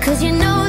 Cause you know